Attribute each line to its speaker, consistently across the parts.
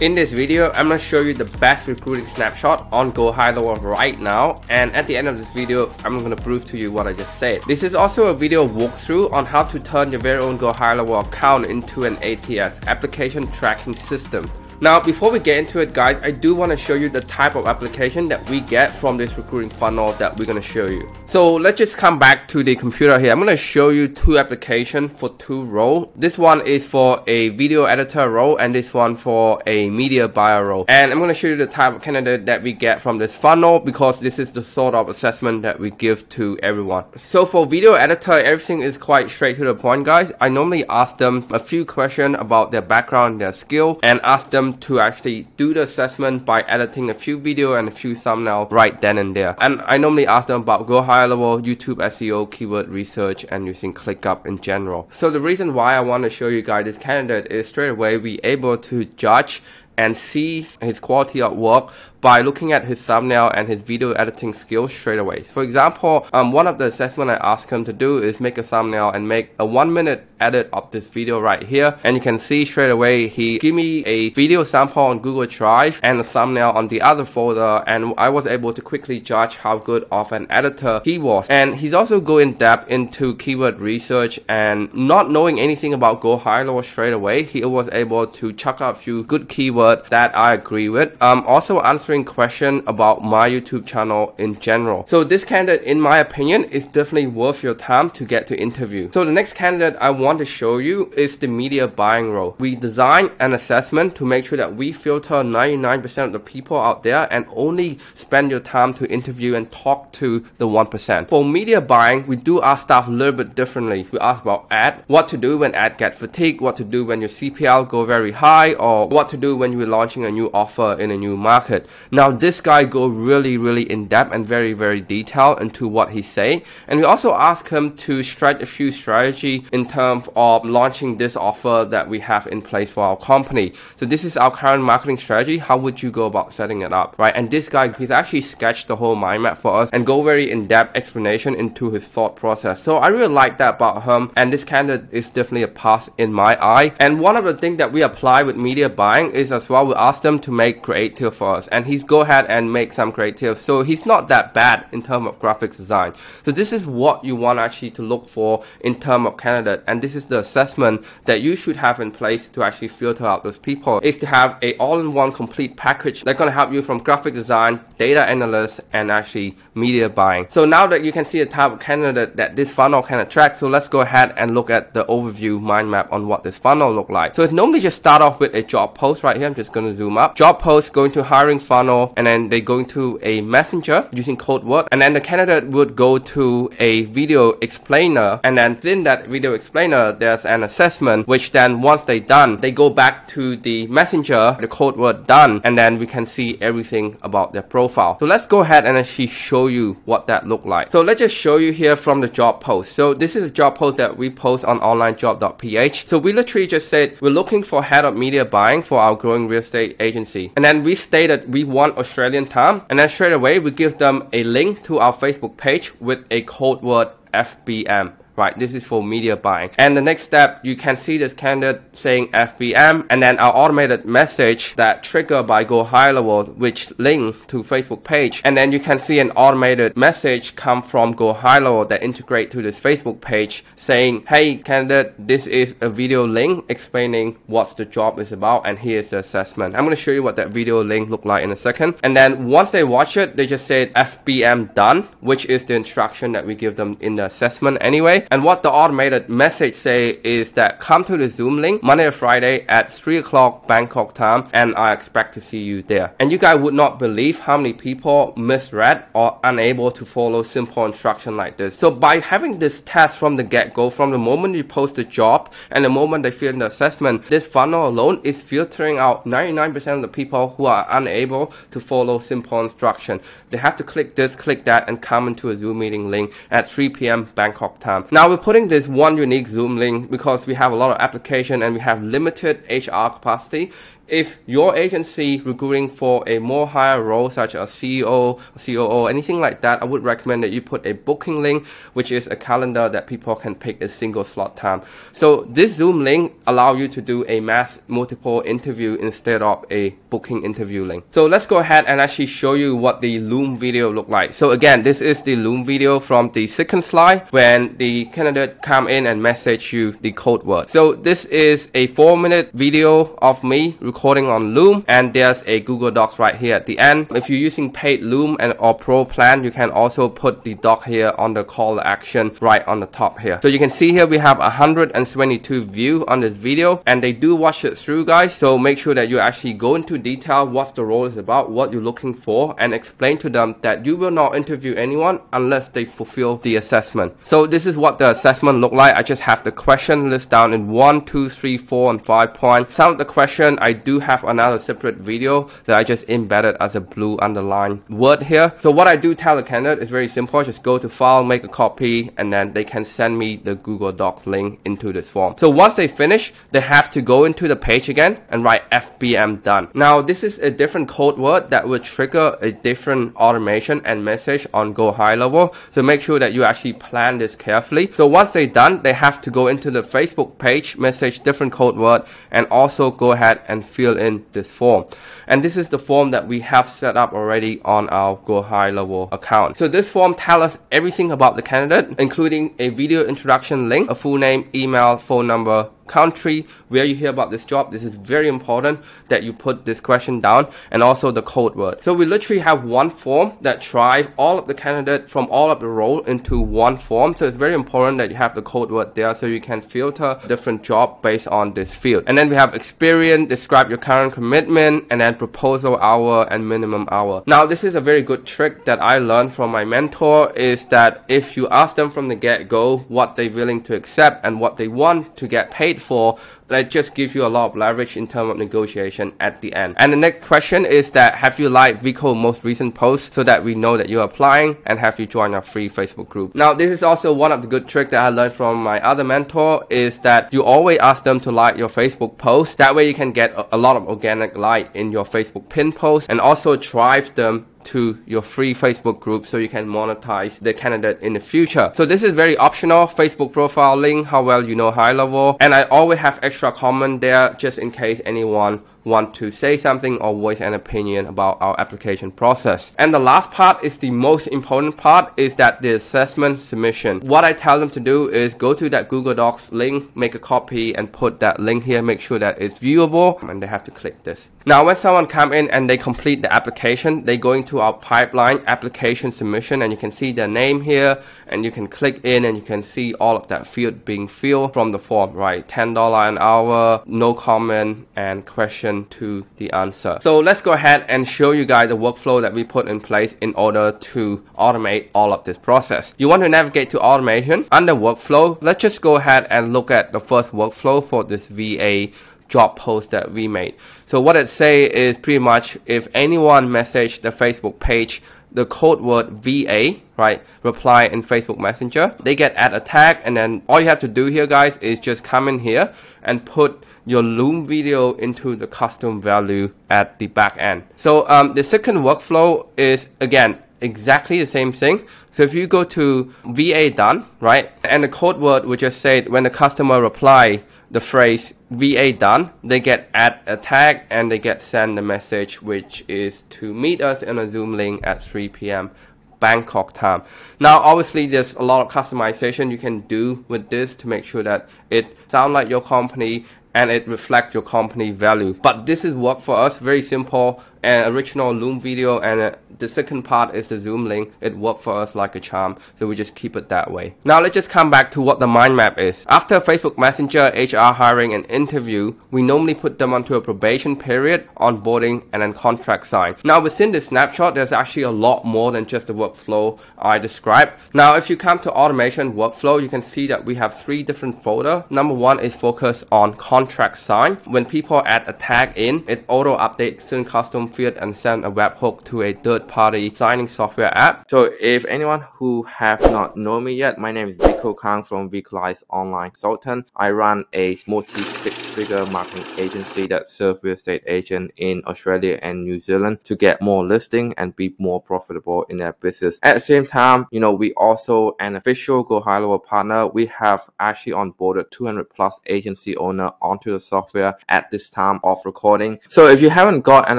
Speaker 1: In this video, I'm gonna show you the best recruiting snapshot on Go High Level right now. And at the end of this video, I'm gonna prove to you what I just said. This is also a video walkthrough on how to turn your very own Go High Level account into an ATS, application tracking system. Now, before we get into it, guys, I do want to show you the type of application that we get from this recruiting funnel that we're going to show you. So let's just come back to the computer here. I'm going to show you two applications for two roles. This one is for a video editor role and this one for a media buyer role. And I'm going to show you the type of candidate that we get from this funnel because this is the sort of assessment that we give to everyone. So for video editor, everything is quite straight to the point, guys. I normally ask them a few questions about their background, their skill, and ask them to actually do the assessment by editing a few video and a few thumbnail right then and there. And I normally ask them about Go High Level YouTube SEO, keyword research, and using ClickUp in general. So the reason why I want to show you guys this candidate is straight away we able to judge and see his quality of work by looking at his thumbnail and his video editing skills straight away. For example, um, one of the assessment I asked him to do is make a thumbnail and make a one minute edit of this video right here. And you can see straight away he gave me a video sample on Google Drive and a thumbnail on the other folder and I was able to quickly judge how good of an editor he was. And he's also go in depth into keyword research and not knowing anything about Go High Level straight away, he was able to chuck out a few good keywords that I agree with. Um, also answer answering question about my YouTube channel in general. So this candidate, in my opinion, is definitely worth your time to get to interview. So the next candidate I want to show you is the media buying role. We design an assessment to make sure that we filter 99% of the people out there and only spend your time to interview and talk to the 1%. For media buying, we do our stuff a little bit differently. We ask about ad, what to do when ad get fatigued, what to do when your CPL go very high, or what to do when you're launching a new offer in a new market. Now this guy go really really in depth and very very detailed into what he's saying and we also ask him to strike a few strategy in terms of launching this offer that we have in place for our company. So this is our current marketing strategy. How would you go about setting it up, right? And this guy, he's actually sketched the whole mind map for us and go very in-depth explanation into his thought process. So I really like that about him and this candidate is definitely a pass in my eye. And one of the things that we apply with media buying is as well, we ask them to make creative for us and he's go ahead and make some creative. So he's not that bad in terms of graphics design. So this is what you want actually to look for in terms of candidate. And this is the assessment that you should have in place to actually filter out those people is to have a all-in-one complete package that's going to help you from graphic design, data analyst, and actually media buying. So now that you can see the type of candidate that this funnel can attract, so let's go ahead and look at the overview mind map on what this funnel look like. So it's normally just start off with a job post right here. I'm just going to zoom up. Job post going to hiring funnel funnel and then they go into a messenger using code word and then the candidate would go to a video explainer and then in that video explainer there's an assessment which then once they done they go back to the messenger the code word done and then we can see everything about their profile. So let's go ahead and actually show you what that look like. So let's just show you here from the job post. So this is a job post that we post on onlinejob.ph so we literally just said we're looking for head of media buying for our growing real estate agency. And then we stated we one Australian time. And then straight away, we give them a link to our Facebook page with a code word FBM right? This is for media buying. And the next step, you can see this candidate saying FBM and then our automated message that trigger by Go High Level, which link to Facebook page. And then you can see an automated message come from Go High Level that integrate to this Facebook page saying, hey candidate, this is a video link explaining what the job is about and here's the assessment. I'm going to show you what that video link look like in a second. And then once they watch it, they just say FBM done, which is the instruction that we give them in the assessment anyway. And what the automated message say is that come to the Zoom link Monday to Friday at 3 o'clock Bangkok time and I expect to see you there. And you guys would not believe how many people misread or unable to follow simple instruction like this. So by having this test from the get-go, from the moment you post the job and the moment they fill in the assessment, this funnel alone is filtering out 99% of the people who are unable to follow simple instruction. They have to click this, click that, and come into a Zoom meeting link at 3 p.m. Bangkok time. Now we're putting this one unique Zoom link because we have a lot of application and we have limited HR capacity if your agency recruiting for a more higher role such as CEO, COO, anything like that, I would recommend that you put a booking link, which is a calendar that people can pick a single slot time. So this Zoom link allow you to do a mass multiple interview instead of a booking interview link. So let's go ahead and actually show you what the Loom video look like. So again, this is the Loom video from the second slide when the candidate come in and message you the code word. So this is a four minute video of me recording on Loom and there's a Google Docs right here at the end. If you're using paid Loom and or pro plan, you can also put the doc here on the call action right on the top here. So you can see here we have 122 view on this video and they do watch it through guys. So make sure that you actually go into detail what the role is about, what you're looking for and explain to them that you will not interview anyone unless they fulfill the assessment. So this is what the assessment look like. I just have the question list down in one, two, three, four, and five points. Some of the question I do have another separate video that I just embedded as a blue underline word here. So what I do tell the candidate is very simple. Just go to file, make a copy, and then they can send me the Google Docs link into this form. So once they finish, they have to go into the page again and write FBM done. Now this is a different code word that will trigger a different automation and message on Go High Level. So make sure that you actually plan this carefully. So once they're done, they have to go into the Facebook page, message different code word, and also go ahead and fill in this form. And this is the form that we have set up already on our Go High Level account. So this form tells us everything about the candidate, including a video introduction link, a full name, email, phone number, country where you hear about this job. This is very important that you put this question down and also the code word. So we literally have one form that drive all of the candidate from all of the role into one form. So it's very important that you have the code word there so you can filter different job based on this field. And then we have experience, describe your current commitment, and then proposal hour and minimum hour. Now this is a very good trick that I learned from my mentor is that if you ask them from the get-go what they're willing to accept and what they want to get paid for that just gives you a lot of leverage in terms of negotiation at the end. And the next question is that have you liked Vico most recent post so that we know that you're applying and have you joined our free Facebook group. Now this is also one of the good tricks that I learned from my other mentor is that you always ask them to like your Facebook post. That way you can get a lot of organic like in your Facebook pin post and also drive them to your free Facebook group so you can monetize the candidate in the future. So this is very optional, Facebook profile link, how well you know high level. And I always have extra comment there just in case anyone want to say something or voice an opinion about our application process. And the last part is the most important part is that the assessment submission. What I tell them to do is go to that Google Docs link, make a copy and put that link here, make sure that it's viewable and they have to click this. Now when someone come in and they complete the application, they go into our pipeline application submission and you can see their name here and you can click in and you can see all of that field being filled from the form, right? $10 an hour, no comment and question to the answer. So let's go ahead and show you guys the workflow that we put in place in order to automate all of this process. You want to navigate to automation under workflow. Let's just go ahead and look at the first workflow for this VA job post that we made. So what it say is pretty much if anyone message the Facebook page the code word VA, right, reply in Facebook Messenger, they get add a tag and then all you have to do here guys is just come in here and put your Loom video into the custom value at the back end. So um, the second workflow is again exactly the same thing. So if you go to VA done, right, and the code word will just say when the customer reply the phrase VA done, they get add a tag and they get send the message which is to meet us in a Zoom link at 3 p.m. Bangkok time. Now, obviously, there's a lot of customization you can do with this to make sure that it sounds like your company and it reflects your company value. But this is work for us, very simple and original Loom video and uh, the second part is the Zoom link. It worked for us like a charm, so we just keep it that way. Now let's just come back to what the mind map is. After Facebook Messenger, HR hiring and interview, we normally put them onto a probation period, onboarding, and then contract sign. Now within this snapshot, there's actually a lot more than just the workflow I described. Now if you come to automation workflow, you can see that we have three different folder. Number one is focused on contract sign. When people add a tag in, it auto updates in custom field and send a webhook to a third third-party signing software app. So if anyone who have not known me yet, my name is Vico Khang from Vicolize Online Consultant. I run a multi-six
Speaker 2: six-figure marketing agency that serve real estate agent in Australia and New Zealand to get more listing and be more profitable in their business. At the same time, you know, we also an official Go High Level partner. We have actually onboarded 200 plus agency owner onto the software at this time of recording. So if you haven't got an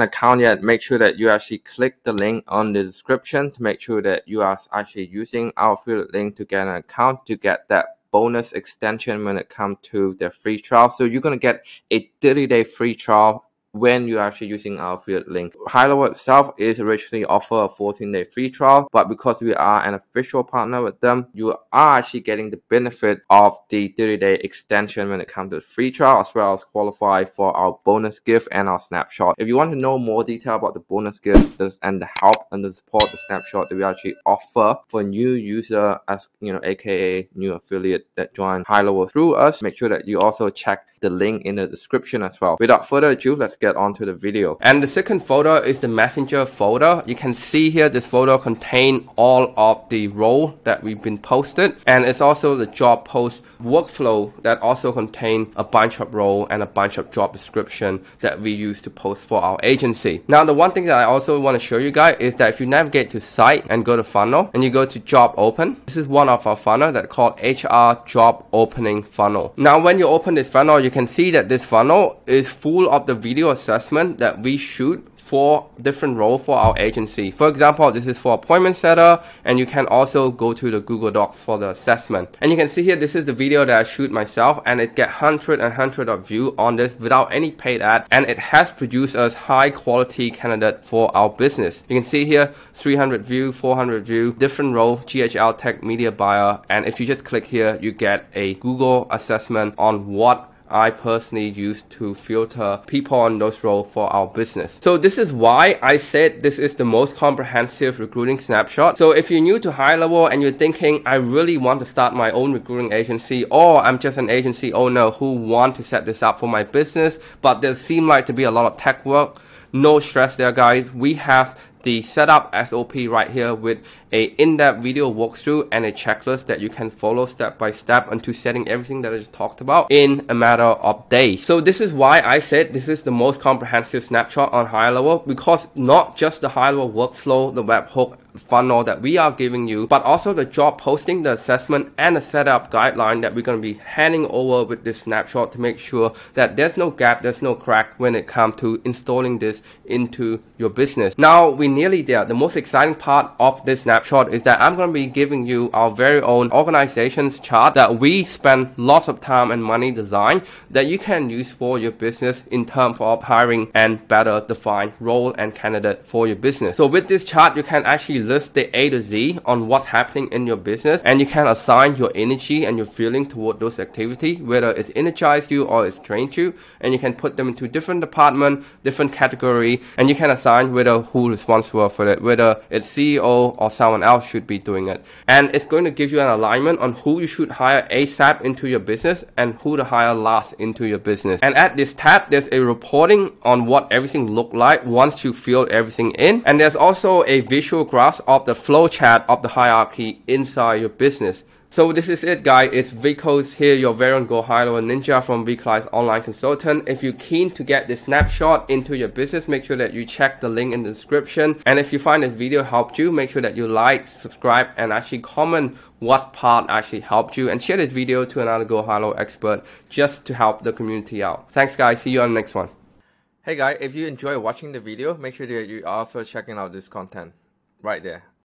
Speaker 2: account yet, make sure that you actually click the link on the description to make sure that you are actually using our affiliate link to get an account to get that bonus extension when it comes to the free trial. So you're going to get a 30 day free trial when you're actually using our affiliate link. High Level itself is originally offer a 14 day free trial, but because we are an official partner with them, you are actually getting the benefit of the 30 day extension when it comes to the free trial, as well as qualify for our bonus gift and our snapshot. If you want to know more detail about the bonus gift and the help and the support, the snapshot that we actually offer for new user as you know, aka new affiliate that join High Level through us, make sure that you also check the link in the description as well. Without further ado, let's get on to the video.
Speaker 1: And the second folder is the messenger folder. You can see here this folder contain all of the role that we've been posted and it's also the job post workflow that also contain a bunch of role and a bunch of job description that we use to post for our agency. Now the one thing that I also want to show you guys is that if you navigate to site and go to funnel and you go to job open, this is one of our funnel that called HR job opening funnel. Now when you open this funnel, you can see that this funnel is full of the video assessment that we shoot for different role for our agency. For example, this is for appointment setter and you can also go to the Google Docs for the assessment. And you can see here, this is the video that I shoot myself and it get hundred and hundred of view on this without any paid ad and it has produced us high quality candidate for our business. You can see here 300 view, 400 view, different role, GHL tech media buyer and if you just click here, you get a Google assessment on what I personally use to filter people on those roles for our business. So this is why I said this is the most comprehensive recruiting snapshot. So if you're new to high level and you're thinking, I really want to start my own recruiting agency or I'm just an agency owner who want to set this up for my business, but there seem like to be a lot of tech work, no stress there guys. We have the setup SOP right here with a in-depth video walkthrough and a checklist that you can follow step by step into setting everything that I just talked about in a matter of days. So this is why I said this is the most comprehensive snapshot on high level because not just the high level workflow, the webhook funnel that we are giving you, but also the job posting, the assessment and the setup guideline that we're going to be handing over with this snapshot to make sure that there's no gap, there's no crack when it comes to installing this into your business. Now we're nearly there. The most exciting part of this snapshot is that I'm going to be giving you our very own organizations chart that we spend lots of time and money design that you can use for your business in terms of hiring and better define role and candidate for your business. So with this chart, you can actually list the A to Z on what's happening in your business and you can assign your energy and your feeling toward those activities, whether it's energized you or it's trained you, and you can put them into different department, different category, and you can assign whether who responsible for it, whether it's CEO or someone else should be doing it. And it's going to give you an alignment on who you should hire ASAP into your business and who to hire last into your business. And at this tab, there's a reporting on what everything look like once you fill everything in. And there's also a visual graph of the flow chart of the hierarchy inside your business. So this is it guys, it's Vicos here, your very own Go High Level Ninja from Vicolize online consultant. If you're keen to get this snapshot into your business, make sure that you check the link in the description. And if you find this video helped you, make sure that you like, subscribe, and actually comment what part actually helped you and share this video to another Go High expert just to help the community out. Thanks guys, see you on the next one.
Speaker 2: Hey guys, if you enjoy watching the video, make sure that you also checking out this content right there.